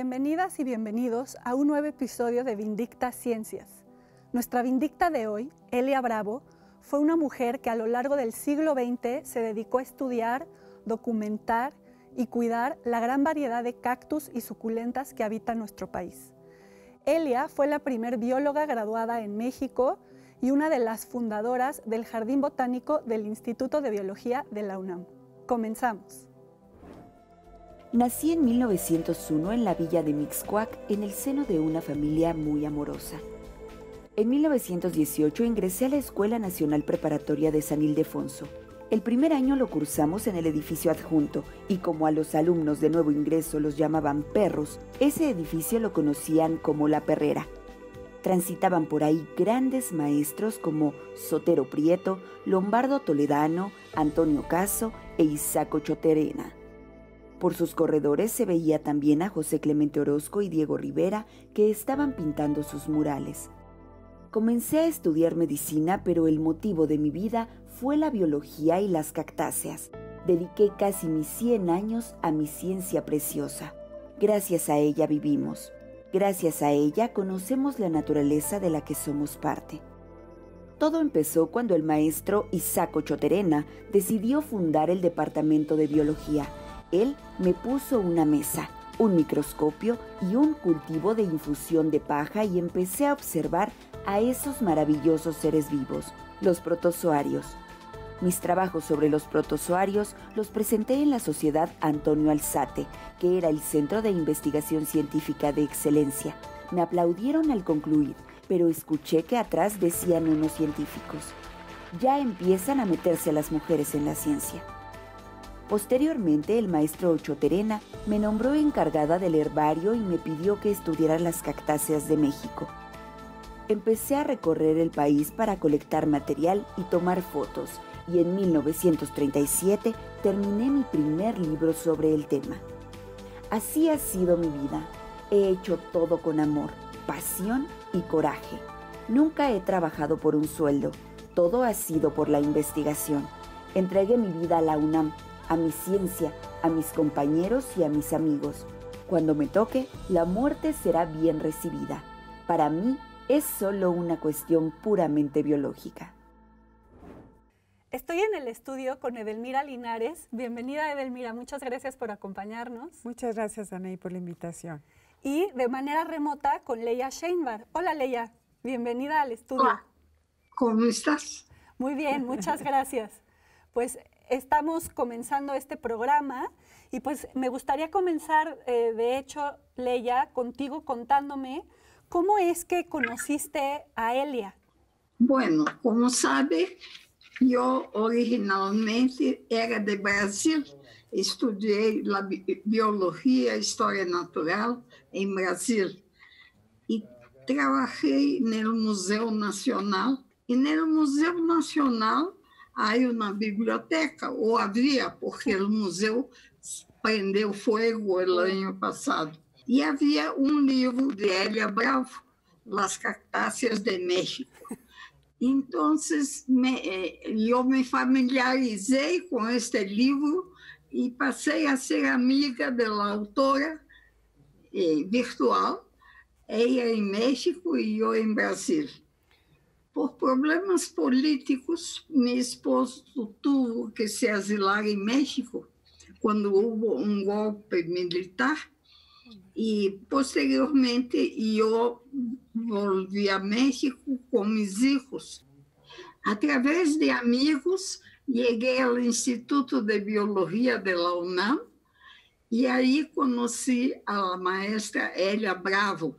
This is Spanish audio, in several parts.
Bienvenidas y bienvenidos a un nuevo episodio de Vindicta Ciencias. Nuestra Vindicta de hoy, Elia Bravo, fue una mujer que a lo largo del siglo XX se dedicó a estudiar, documentar y cuidar la gran variedad de cactus y suculentas que habitan nuestro país. Elia fue la primer bióloga graduada en México y una de las fundadoras del Jardín Botánico del Instituto de Biología de la UNAM. Comenzamos. Nací en 1901 en la villa de Mixcoac, en el seno de una familia muy amorosa. En 1918 ingresé a la Escuela Nacional Preparatoria de San Ildefonso. El primer año lo cursamos en el edificio adjunto y como a los alumnos de nuevo ingreso los llamaban perros, ese edificio lo conocían como La Perrera. Transitaban por ahí grandes maestros como Sotero Prieto, Lombardo Toledano, Antonio Caso e Isaco Choterena. Por sus corredores se veía también a José Clemente Orozco y Diego Rivera que estaban pintando sus murales. Comencé a estudiar medicina, pero el motivo de mi vida fue la biología y las cactáceas. Dediqué casi mis 100 años a mi ciencia preciosa. Gracias a ella vivimos. Gracias a ella conocemos la naturaleza de la que somos parte. Todo empezó cuando el maestro Isaco Choterena decidió fundar el Departamento de Biología él me puso una mesa, un microscopio y un cultivo de infusión de paja y empecé a observar a esos maravillosos seres vivos, los protozoarios. Mis trabajos sobre los protozoarios los presenté en la Sociedad Antonio Alzate, que era el centro de investigación científica de excelencia. Me aplaudieron al concluir, pero escuché que atrás decían unos científicos. Ya empiezan a meterse las mujeres en la ciencia. Posteriormente, el maestro Ocho Terena me nombró encargada del herbario y me pidió que estudiara las cactáceas de México. Empecé a recorrer el país para colectar material y tomar fotos, y en 1937 terminé mi primer libro sobre el tema. Así ha sido mi vida. He hecho todo con amor, pasión y coraje. Nunca he trabajado por un sueldo, todo ha sido por la investigación. Entregué mi vida a la UNAM a mi ciencia, a mis compañeros y a mis amigos. Cuando me toque, la muerte será bien recibida. Para mí es solo una cuestión puramente biológica. Estoy en el estudio con Edelmira Linares. Bienvenida Edelmira, muchas gracias por acompañarnos. Muchas gracias Anaí por la invitación. Y de manera remota con Leia Sheinbar. Hola Leia, bienvenida al estudio. Hola. ¿Cómo estás? Muy bien, muchas gracias. Pues estamos comenzando este programa y pues me gustaría comenzar, eh, de hecho, Leia, contigo contándome cómo es que conociste a Elia. Bueno, como sabe, yo originalmente era de Brasil, estudié la biología, historia natural en Brasil y trabajé en el Museo Nacional. En el Museo Nacional Aí na biblioteca, ou havia, porque o museu prendeu fogo o ano passado. E havia um livro de Elia Bravo, Las Cactáceas de México. Então, eu me familiarizei com este livro e passei a ser amiga da autora eh, virtual, ela em México e eu em Brasil. Por problemas políticos, mi esposo tuvo que se asilar en México cuando hubo un golpe militar y posteriormente yo volví a México con mis hijos. A través de amigos, llegué al Instituto de Biología de la UNAM y ahí conocí a la maestra Elia Bravo.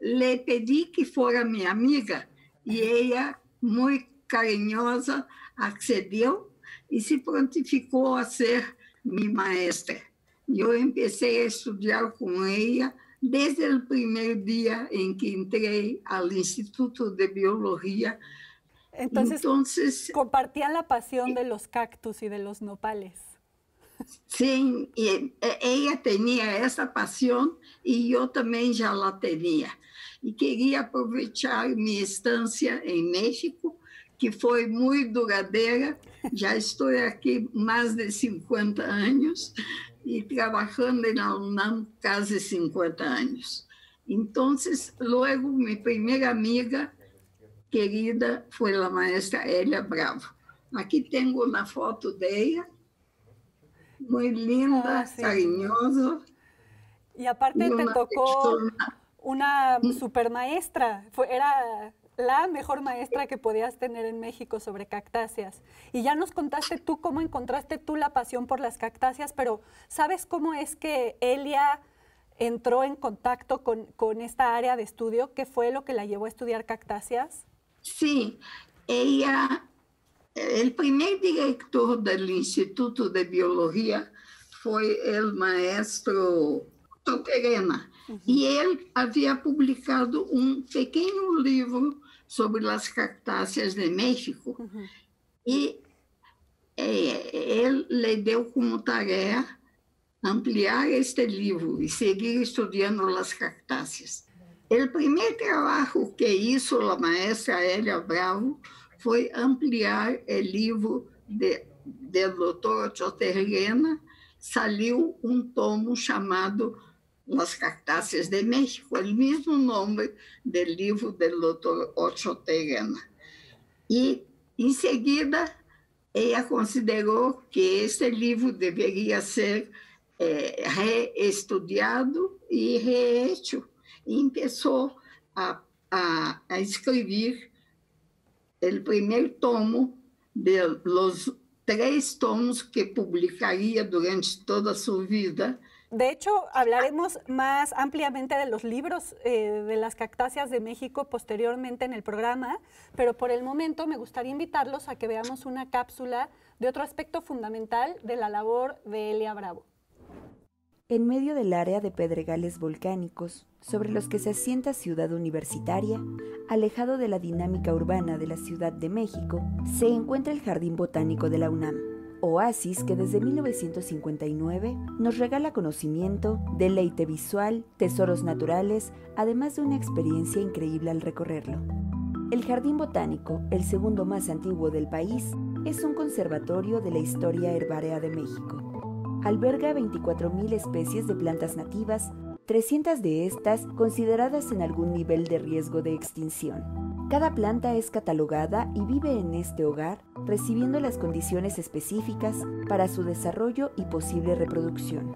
Le pedí que fuera mi amiga e ela, muito carinhosa, accedeu e se prontificou a ser minha maestra. E eu comecei a estudar com ela desde o primeiro dia em que entrei ao Instituto de Biologia. Entonces, Entonces compartían la pasión de los cactus y de los nopales. Sim, e ela tinha essa paixão e eu também já la tinha e queria aproveitar minha estância em México, que foi muito duradeira. Já estou aqui mais de 50 anos y trabajando en la UNAM casi 50 años. Entonces, luego mi primera amiga querida fue la maestra Elia Bravo. Aquí tengo una foto de ella, muy linda, Ah, sí. Y aparte te tocó persona- una super maestra, fue, era la mejor maestra que podías tener en México sobre cactáceas. Y ya nos contaste tú cómo encontraste tú la pasión por las cactáceas, pero ¿sabes cómo es que Elia entró en contacto con, con esta área de estudio? ¿Qué fue lo que la llevó a estudiar cactáceas? Sí, ella, el primer director del Instituto de Biología fue el maestro Toquerena. Y él había publicado un pequeño libro sobre las cactáceas de México. Y eh, él le dio como tarea ampliar este libro y seguir estudiando las cactáceas. El primer trabajo que hizo la maestra Elia Bravo fue ampliar el libro de, del doctor Choterlena. Salió un tomo chamado Las Cactáceas de México, el mismo nombre del libro del doctor Ocho Terena. Y enseguida ella consideró que este livro deveria ser eh, e rehecho. E começou a, a, a escrever o primeiro tomo de los três tomos que publicaria durante toda a sua vida. De hecho, hablaremos más ampliamente de los libros eh, de las cactáceas de México posteriormente en el programa, pero por el momento me gustaría invitarlos a que veamos una cápsula de otro aspecto fundamental de la labor de Elia Bravo. En medio del área de pedregales volcánicos, sobre los que se asienta Ciudad Universitaria, alejado de la dinámica urbana de la Ciudad de México, se encuentra el Jardín Botánico de la UNAM, oasis que desde 1959 nos regala conocimiento, deleite visual, tesoros naturales, además de una experiencia increíble al recorrerlo. El Jardín Botánico, el segundo más antiguo del país, es un conservatorio de la historia herbárea de México alberga 24.000 especies de plantas nativas, 300 de estas consideradas en algún nivel de riesgo de extinción. Cada planta es catalogada y vive en este hogar, recibiendo las condiciones específicas para su desarrollo y posible reproducción.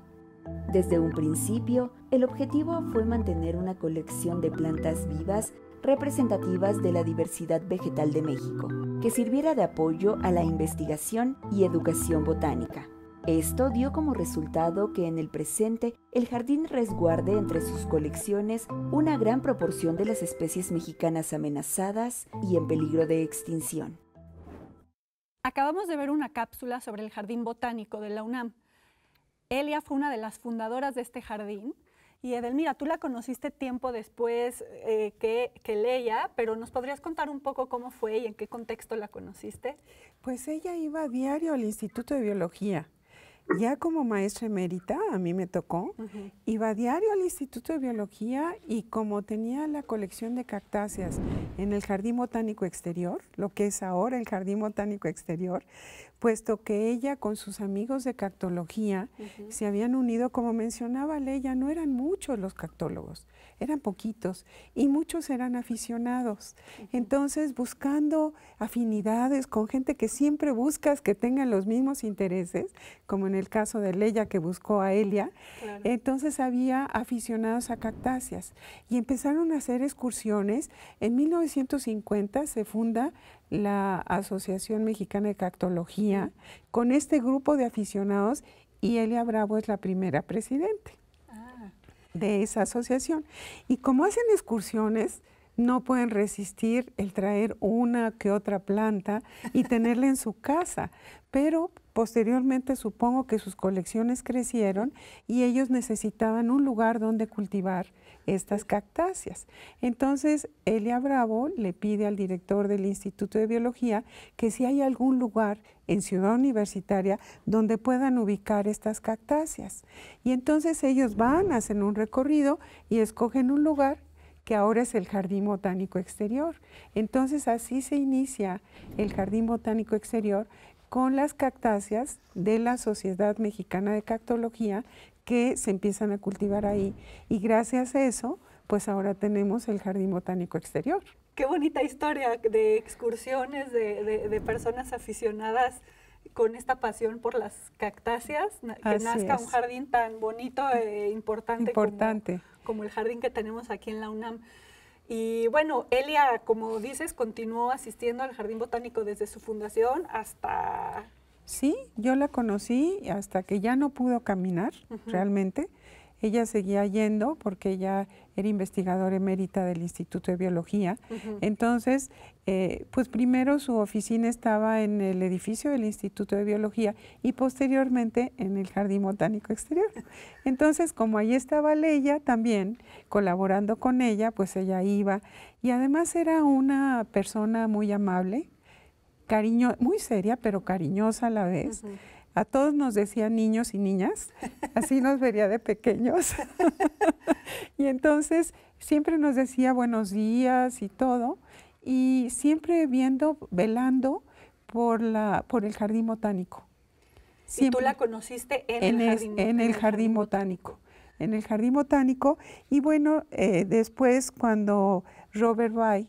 Desde un principio, el objetivo fue mantener una colección de plantas vivas representativas de la diversidad vegetal de México, que sirviera de apoyo a la investigación y educación botánica. Esto dio como resultado que en el presente el jardín resguarde entre sus colecciones una gran proporción de las especies mexicanas amenazadas y en peligro de extinción. Acabamos de ver una cápsula sobre el Jardín Botánico de la UNAM. Elia fue una de las fundadoras de este jardín. Y Edelmira, tú la conociste tiempo después eh, que, que Leia, pero ¿nos podrías contar un poco cómo fue y en qué contexto la conociste? Pues ella iba a diario al Instituto de Biología. Ya como maestra emérita, a mí me tocó, iba a diario al Instituto de Biología y como tenía la colección de cactáceas en el Jardín Botánico Exterior, lo que es ahora el Jardín Botánico Exterior, puesto que ella con sus amigos de cactología se habían unido, como mencionaba Leia, no eran muchos los cactólogos, eran poquitos y muchos eran aficionados. Entonces, buscando afinidades con gente que siempre buscas que tengan los mismos intereses, como en el caso de Leia que buscó a Elia, Claro. entonces había aficionados a cactáceas y empezaron a hacer excursiones. En 1950 se funda la Asociación Mexicana de Cactología con este grupo de aficionados y Elia Bravo es la primera presidente de esa asociación. Y como hacen excursiones, no pueden resistir el traer una que otra planta y tenerla en su casa. Pero posteriormente supongo que sus colecciones crecieron y ellos necesitaban un lugar donde cultivar estas cactáceas. Entonces, Elia Bravo le pide al director del Instituto de Biología que si hay algún lugar en Ciudad Universitaria donde puedan ubicar estas cactáceas. Y entonces ellos van, hacen un recorrido y escogen un lugar que ahora es el Jardín Botánico Exterior. Entonces así se inicia el Jardín Botánico Exterior con las cactáceas de la Sociedad Mexicana de Cactología que se empiezan a cultivar ahí. Y gracias a eso, pues ahora tenemos el Jardín Botánico Exterior. Qué bonita historia de excursiones, de, personas aficionadas con esta pasión por las cactáceas, que nazca un jardín tan bonito e importante, importante. como el jardín que tenemos aquí en la UNAM. Y bueno, Elia, como dices, continuó asistiendo al Jardín Botánico desde su fundación hasta... Sí, yo la conocí hasta que ya no pudo caminar realmente. Ella seguía yendo porque ella era investigadora emérita del Instituto de Biología. Entonces, eh, pues primero su oficina estaba en el edificio del Instituto de Biología y posteriormente en el Jardín Botánico Exterior. Entonces, como ahí estaba Leia también, colaborando con ella, pues ella iba. Y además era una persona muy amable, cariño, muy seria, pero cariñosa a la vez. A todos nos decía niños y niñas, así nos vería de pequeños. y entonces siempre nos decía buenos días y todo, y siempre viendo, velando por, la, por el jardín botánico. ¿Y tú la conociste en, el, jardín, en, el jardín botánico? En el jardín botánico. Y bueno, eh, después cuando Robert Bay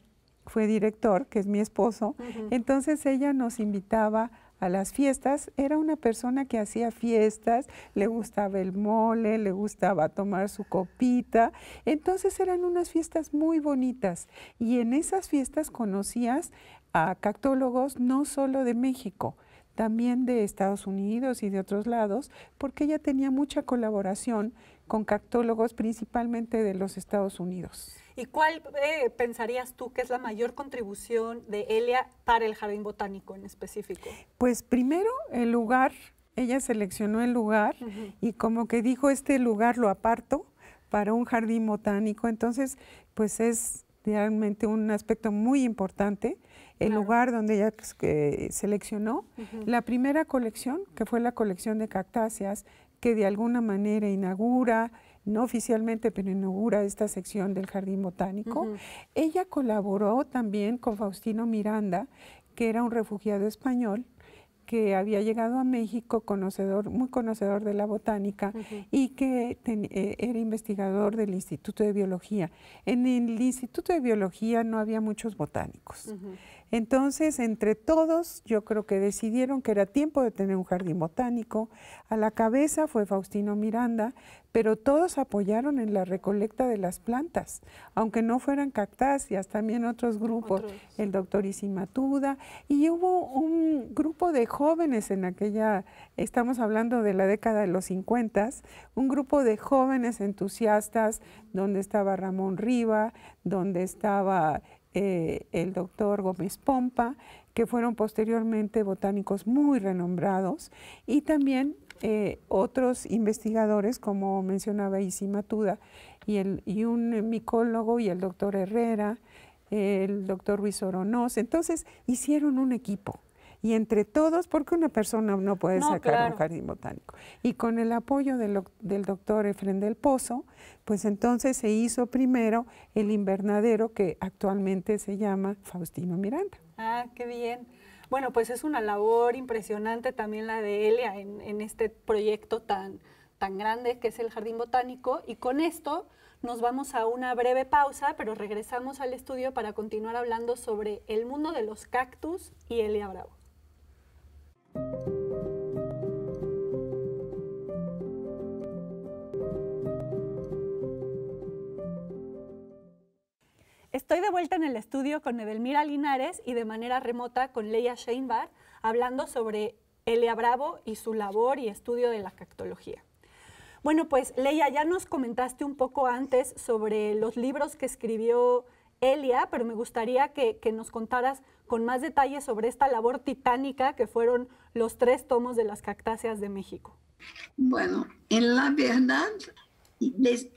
fue director, que es mi esposo, entonces ella nos invitaba a las fiestas, era una persona que hacía fiestas, le gustaba el mole, le gustaba tomar su copita, entonces eran unas fiestas muy bonitas. Y en esas fiestas conocías a cactólogos no solo de México, también de Estados Unidos y de otros lados, porque ella tenía mucha colaboración con cactólogos principalmente de los Estados Unidos. ¿Y cuál eh, pensarías tú que es la mayor contribución de Elia para el jardín botánico en específico? Pues primero el lugar, ella seleccionó el lugar y como que dijo este lugar lo aparto para un jardín botánico, entonces pues es realmente un aspecto muy importante el lugar donde ella pues, seleccionó. La primera colección, que fue la colección de cactáceas, que de alguna manera inaugura no oficialmente, pero inaugura esta sección del Jardín Botánico. Ella colaboró también con Faustino Miranda, que era un refugiado español que había llegado a México, conocedor, muy conocedor de la botánica y que eh, era investigador del Instituto de Biología. En el Instituto de Biología no había muchos botánicos. Entonces, entre todos, yo creo que decidieron que era tiempo de tener un jardín botánico. A la cabeza fue Faustino Miranda, pero todos apoyaron en la recolecta de las plantas, aunque no fueran cactáceas, también otros grupos, el doctor Isimatuda, y hubo un grupo de jóvenes en aquella, estamos hablando de la década de los 50, un grupo de jóvenes entusiastas, donde estaba Ramón Riva, donde estaba eh, el doctor Gómez Pompa, que fueron posteriormente botánicos muy renombrados, y también eh, otros investigadores, como mencionaba Isi Matuda, y, el, y un micólogo y el doctor Herrera, el doctor Luis Oronoz. Entonces hicieron un equipo y entre todos, porque una persona no puede sacar un jardín botánico. Y con el apoyo del, del doctor Efren del Pozo, pues entonces se hizo primero el invernadero que actualmente se llama Faustino Miranda. Ah, qué bien. Bueno, pues es una labor impresionante también la de Elia en, en este proyecto tan, tan grande que es el Jardín Botánico. Y con esto nos vamos a una breve pausa, pero regresamos al estudio para continuar hablando sobre el mundo de los cactus y Elia Bravo. Estoy de vuelta en el estudio con Edelmira Linares y de manera remota con Leia Sheinbar, hablando sobre Elia Bravo y su labor y estudio de la cactología. Bueno, pues Leia, ya nos comentaste un poco antes sobre los libros que escribió Elia, pero me gustaría que, nos contaras con más detalles sobre esta labor titánica que fueron los tres tomos de las cactáceas de México. Bueno, en la verdad,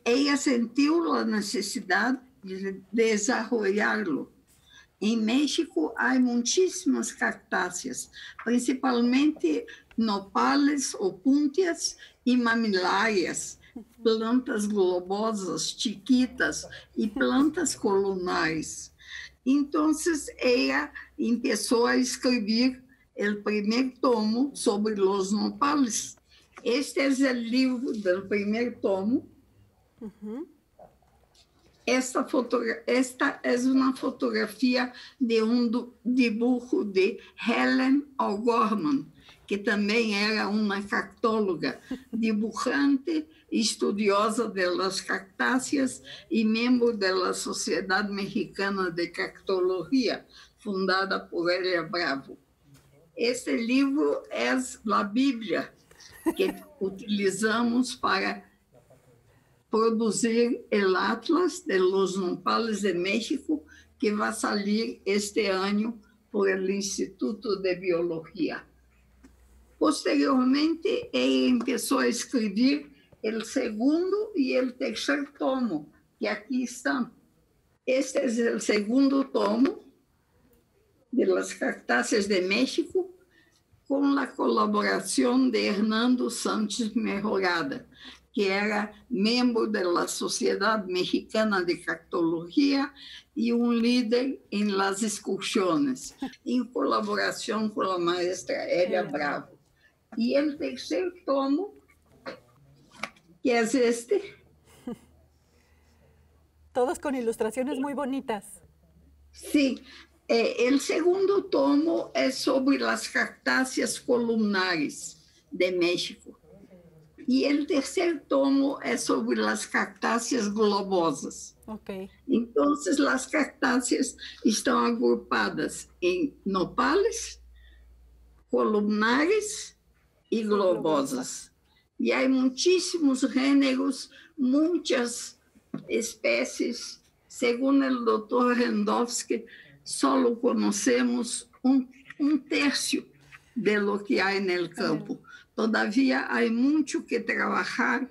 ella sintió la necesidad de desarrollarlo. En México hay muchísimas cactáceas, principalmente nopales, opuntias y mamilarias, plantas globosas, chiquitas y plantas columnares. Então, ela começou a escrever el primer tomo sobre los nopales. Este es el libro del primer tomo. esta, esta es una fotografía de un dibujo de Helen O'Gorman, que também era uma cactóloga, dibujante, estudiosa das cactáceas e membro da Sociedade Mexicana de Cactologia, fundada por Elia Bravo. Este livro é a Bíblia que utilizamos para produzir o Atlas de los Nopales de México, que vai sair este ano por el Instituto de Biologia. Posteriormente, ella empezó a escribir el segundo y el tercer tomo, que aquí están. Este es el segundo tomo de las cartazes de México, con la colaboración de Hernando Sánchez Mejorada, que era miembro de la Sociedad Mexicana de Cartología y un líder en las excursiones, en colaboración con la maestra Elia Bravo. Y el tercer tomo, que es este. Todos con ilustraciones muy bonitas. Sí, eh, el segundo tomo es sobre las cactáceas columnares de México. Y el tercer tomo es sobre las cactáceas globosas. Okay. Entonces, las cactáceas están agrupadas en nopales, columnares e globosas. E há muitíssimos gêneros, muitas espécies. Segundo o Dr. Rendowski, só conhecemos um, um terço de lo que há no campo. Todavia, há muito que trabalhar.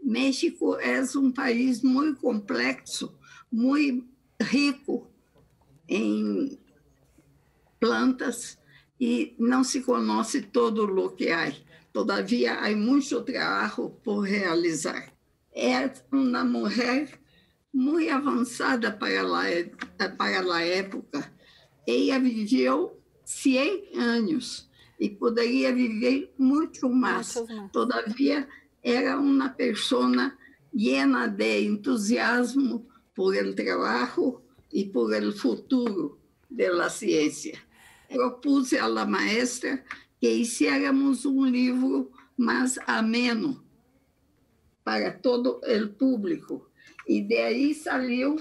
México é um país muito complexo, muito rico em plantas e não se conhece todo o que há. Todavia, há muito trabalho por realizar. É uma mulher muito avançada para a, para a época. Ela viveu 100 anos e poderia viver muito mais. Todavia, era uma pessoa llena de entusiasmo por el trabalho e por el futuro da ciência. Propuse a la maestra que hiciéramos um livro mais ameno para todo o público. E daí saiu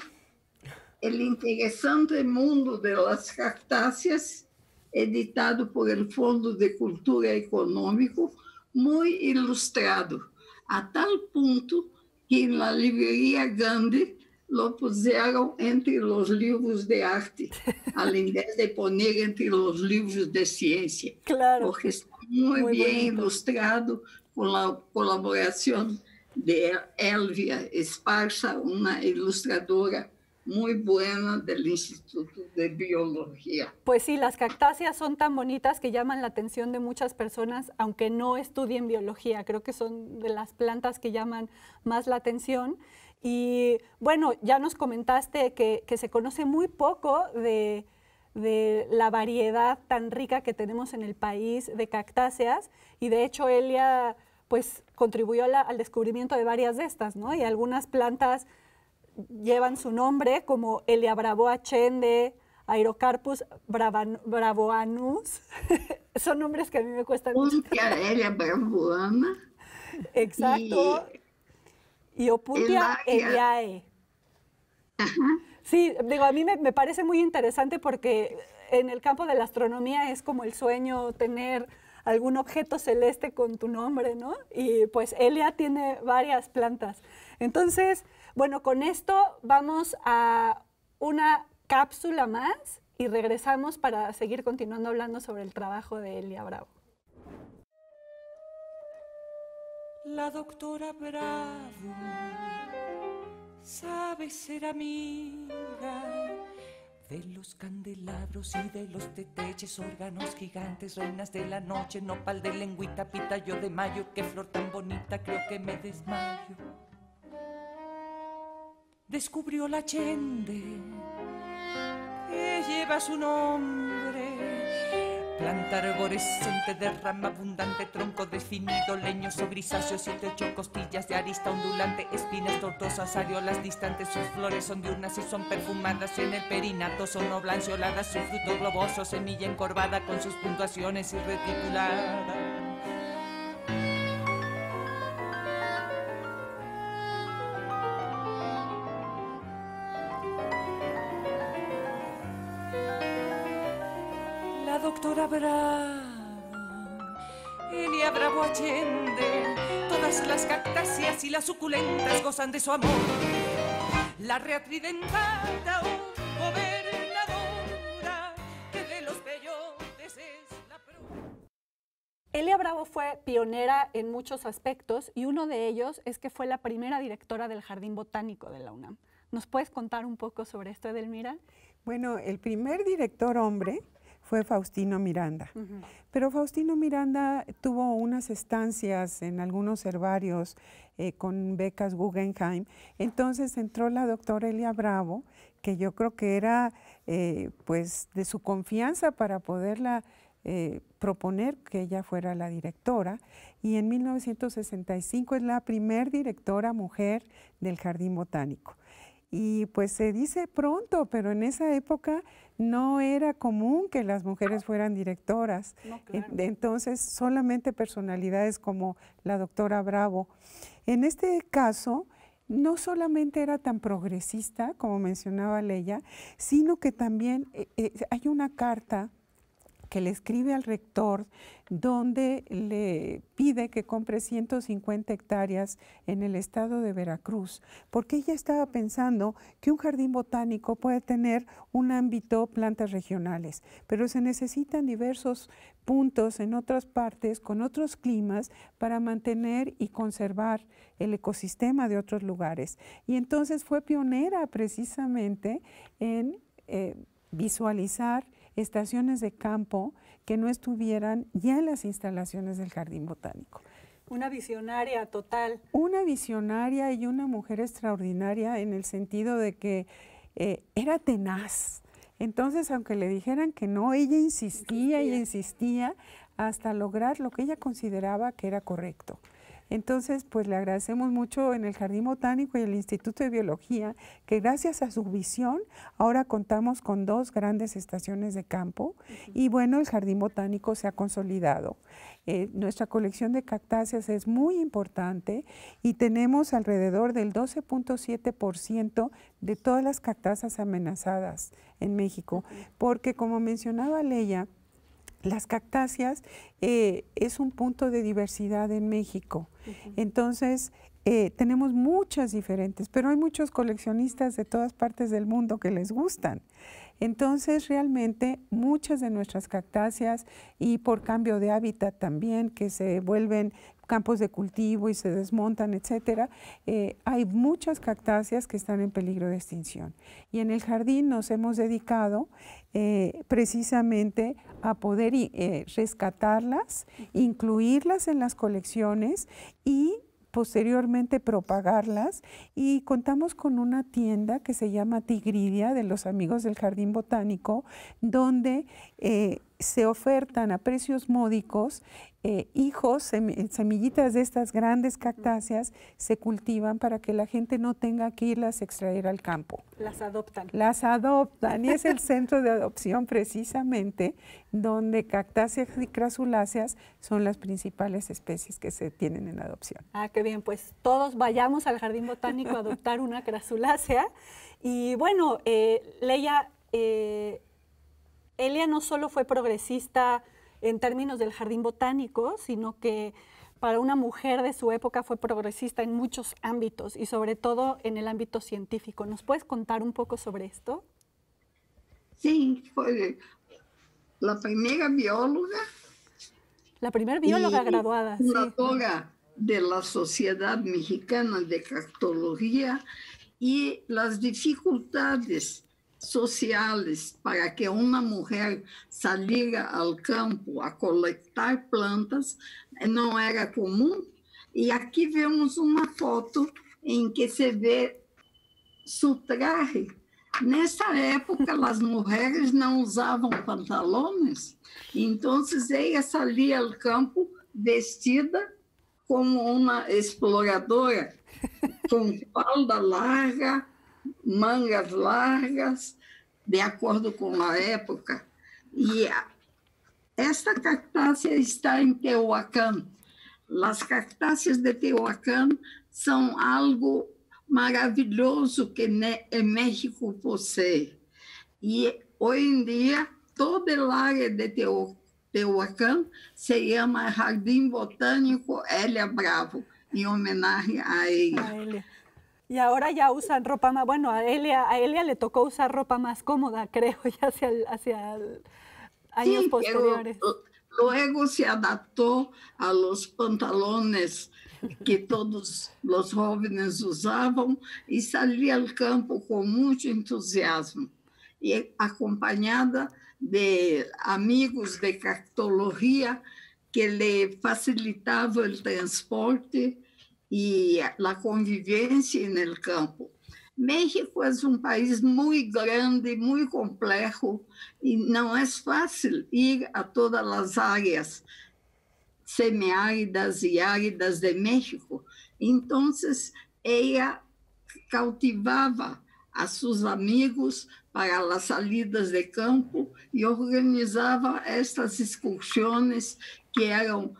o interessante mundo das cartáceas, editado por el Fundo de Cultura Econômico, muito ilustrado, a tal ponto que na livraria Gandhi lo pusieron entre los libros de arte, al invés de poner entre los libros de ciencia. Claro. Porque está muy, muy bien bonito. ilustrado con la colaboración de Elvia Esparza, una ilustradora muy buena del Instituto de Biología. Pues sí, las cactáceas son tan bonitas que llaman la atención de muchas personas, aunque no estudien biología. Creo que son de las plantas que llaman más la atención. Y bueno, ya nos comentaste que, que se conoce muy poco de, de, la variedad tan rica que tenemos en el país de cactáceas y de hecho Elia pues contribuyó la, al descubrimiento de varias de estas, ¿no? Y algunas plantas llevan su nombre como Elia bravoa chende, Aerocarpus bravoanus. Son nombres que a mí me cuestan mucho. Elia bravoana. Exacto. Y y Opuntia eliae. Sí, digo, a mí me, me, parece muy interesante porque en el campo de la astronomía es como el sueño tener algún objeto celeste con tu nombre, ¿no? Y pues Elia tiene varias plantas. Entonces, bueno, con esto vamos a una cápsula más y regresamos para seguir continuando hablando sobre el trabajo de Elia Bravo. La doctora Bravo sabe ser amiga de los candelabros y de los teteches, órganos gigantes, reinas de la noche, nopal de lengüita, pitayo de mayo, qué flor tan bonita, creo que me desmayo. Descubrió la chende que lleva su nombre planta arborescente de rama abundante, tronco definido, leños o grisáceos, siete ocho costillas de arista ondulante, espinas tortuosas, areolas distantes, sus flores son diurnas y son perfumadas en el perinato, son oblancioladas, su fruto globoso, semilla encorvada con sus puntuaciones y reticuladas. Bravo, Elia Bravo Allende, todas las cactáceas y las suculentas gozan de su amor. La reatridentada gobernadora que de los bellotes es la Elia Bravo fue pionera en muchos aspectos y uno de ellos es que fue la primera directora del Jardín Botánico de la UNAM. ¿Nos puedes contar un poco sobre esto, Edelmira? Bueno, el primer director hombre fue Faustino Miranda. Pero Faustino Miranda tuvo unas estancias en algunos herbarios eh, con becas Guggenheim. Entonces entró la doctora Elia Bravo, que yo creo que era eh, pues de su confianza para poderla eh, proponer que ella fuera la directora. Y en 1965 es la primer directora mujer del Jardín Botánico. Y pues se dice pronto, pero en esa época no era común que las mujeres fueran directoras. Entonces, solamente personalidades como la doctora Bravo. En este caso, no solamente era tan progresista, como mencionaba Leia, sino que también eh, eh, hay una carta que le escribe al rector donde le pide que compre 150 hectáreas en el estado de Veracruz, porque ella estaba pensando que un jardín botánico puede tener un ámbito plantas regionales, pero se necesitan diversos puntos en otras partes con otros climas para mantener y conservar el ecosistema de otros lugares. Y entonces fue pionera precisamente en eh, visualizar estaciones de campo que no estuvieran ya en las instalaciones del Jardín Botánico. Una visionaria total. Una visionaria y una mujer extraordinaria en el sentido de que eh, era tenaz. Entonces, aunque le dijeran que no, ella insistía y insistía hasta lograr lo que ella consideraba que era correcto. Entonces, pues le agradecemos mucho en el Jardín Botánico y el Instituto de Biología que gracias a su visión ahora contamos con dos grandes estaciones de campo y bueno, el Jardín Botánico se ha consolidado. Eh, nuestra colección de cactáceas es muy importante y tenemos alrededor del 12.7% de todas las cactáceas amenazadas en México, porque como mencionaba Leia, las cactáceas eh, es un punto de diversidad en México. Entonces, eh, tenemos muchas diferentes, pero hay muchos coleccionistas de todas partes del mundo que les gustan. Entonces, realmente muchas de nuestras cactáceas y por cambio de hábitat también, que se vuelven campos de cultivo y se desmontan, etcétera, eh, hay muchas cactáceas que están en peligro de extinción. Y en el jardín nos hemos dedicado eh, precisamente a poder eh, rescatarlas, incluirlas en las colecciones y posteriormente propagarlas y contamos con una tienda que se llama Tigridia de los amigos del Jardín Botánico, donde se ofertan a precios módicos eh, hijos, semillitas de estas grandes cactáceas se cultivan para que la gente no tenga que irlas a extraer al campo. Las adoptan. Las adoptan y es el centro de adopción precisamente donde cactáceas y crasuláceas son las principales especies que se tienen en adopción. Ah, qué bien, pues todos vayamos al jardín botánico a adoptar una crasulácea. Y bueno, eh, Leia, eh, Elia no solo fue progresista en términos del jardín botánico, sino que para una mujer de su época fue progresista en muchos ámbitos y sobre todo en el ámbito científico. ¿Nos puedes contar un poco sobre esto? Sí, fue la primera bióloga. La primera bióloga graduada. Fundadora de la Sociedad Mexicana de Cartología y las dificultades sociais para que uma mulher saíra ao campo a coletar plantas não era comum. E aqui vemos uma foto em que se vê su traje Nessa época, as mulheres não usavam pantalones, então ela saía ao campo vestida como uma exploradora, com falda larga, mangas largas, de acordo com a época. E esta cactácea está em Tehuacán. As cactáceas de Tehuacán são algo maravilhoso que o México possui. E hoje em dia, toda a área de Tehuacán se chama Jardim Botânico Elia Bravo, em homenagem a ela. Y ahora ya usan ropa más, bueno, a Elia, a Elia le tocó usar ropa más cómoda, creo, ya hacia, hacia años sí, posteriores. luego se adaptó a los pantalones que todos los jóvenes usavam e saía ao campo com muito entusiasmo. E acompanhada de amigos de cartologia que lhe facilitavam o transporte e a convivência no campo. México é um país muito grande, muito complexo e não é fácil ir a todas as áreas semiáridas e áridas de México. Então, ela cautivava a seus amigos para as salidas de campo e organizava estas excursões que eram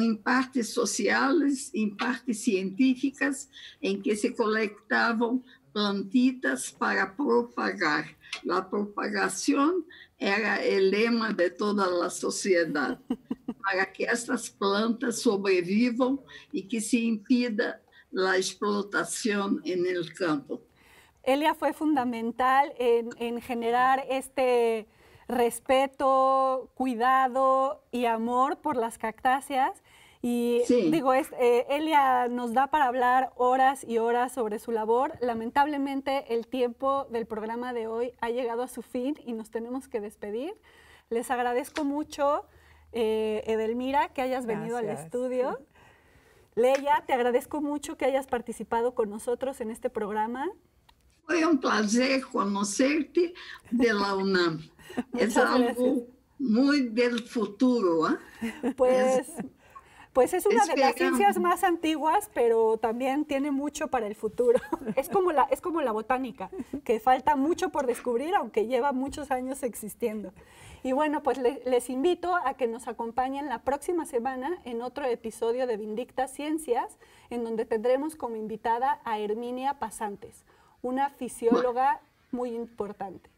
em partes sociais, em partes científicas, em que se coletavam plantitas para propagar. A propagação era o lema de toda a sociedade, para que estas plantas sobrevivam e que se impida a explotação no campo. Elia foi fundamental em, em generar este respeto, cuidado y amor por las cactáceas. Y digo, es, eh, Elia nos da para hablar horas y horas sobre su labor. Lamentablemente el tiempo del programa de hoy ha llegado a su fin y nos tenemos que despedir. Les agradezco mucho, eh, Edelmira, que hayas venido al estudio. Leia, te agradezco mucho que hayas participado con nosotros en este programa. Fue un placer conocerte de la UNAM. es algo muy del futuro. ¿eh? Pues, pues es una de las ciencias más antiguas, pero también tiene mucho para el futuro. Es como la, es como la botánica, que falta mucho por descubrir, aunque lleva muchos años existiendo. Y bueno, pues les invito a que nos acompañen la próxima semana en otro episodio de Vindicta Ciencias, en donde tendremos como invitada a Herminia Pasantes, una fisióloga muy importante.